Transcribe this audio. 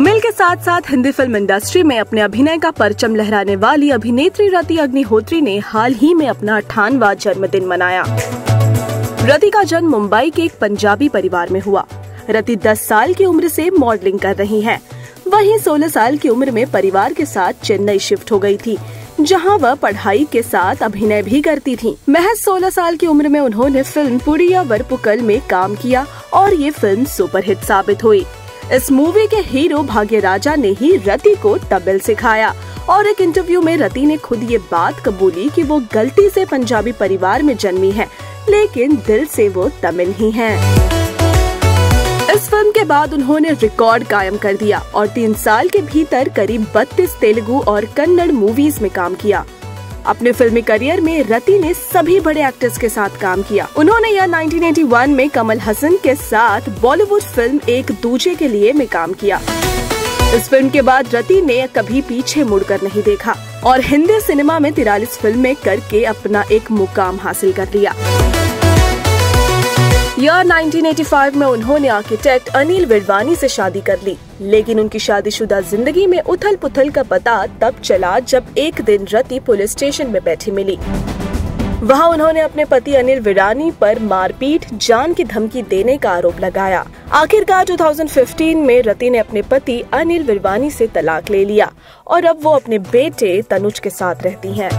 तमिल के साथ साथ हिंदी फ़िल्म इंडस्ट्री में अपने अभिनय का परचम लहराने वाली अभिनेत्री रति अग्निहोत्री ने हाल ही में अपना अठानवा जन्मदिन मनाया। रति का जन्म मुंबई के एक पंजाबी परिवार में हुआ। रति 10 साल की उम्र से मॉडलिंग कर रही हैं। वहीं 16 साल की उम्र में परिवार के साथ चेन्नई शिफ्ट हो गई थी, जहाँ वह पढ़ाई के साथ अभिनय भी करती थी। महज 16 साल की उम्र में उन्होंने फ़िल्म पुड़िया वरपुकल में काम किया और ये फ़िल्म सुपरहिट साबित हुई। इस मूवी के हीरो भाग्य राजा ने ही रति को तमिल सिखाया और एक इंटरव्यू में रति ने खुद ये बात कबूली कि वो गलती से पंजाबी परिवार में जन्मी है, लेकिन दिल से वो तमिल ही हैं। इस फ़िल्म के बाद उन्होंने रिकॉर्ड कायम कर दिया और तीन साल के भीतर करीब 32 तेलुगु और कन्नड़ मूवीज़ में काम किया अपने फिल्मी करियर में रति ने सभी बड़े एक्टर्स के साथ काम किया। उन्होंने यह 1981 में कमल हसन के साथ बॉलीवुड फ़िल्म एक दूजे के लिए में काम किया। इस फ़िल्म के बाद रति ने कभी पीछे मुड़कर नहीं देखा और हिंदी सिनेमा में तिरालीस फ़िल्में करके अपना एक मुकाम हासिल कर लिया। यह 1985 में उन्होंने आर्किटेक्ट अनिल विरवानी से शादी कर ली। लेकिन उनकी शादीशुदा ज़िंदगी में उथल पुथल का पता तब चला जब एक दिन रति पुलिस स्टेशन में बैठी मिली। वहाँ उन्होंने अपने पति अनिल विरानी पर मारपीट, जान की धमकी देने का आरोप लगाया। आखिरकार 2015 में रति ने अपने पति अनिल विरवानी से तलाक ले लिया और अब वो अपने बेटे तनुज के साथ रहती हैं।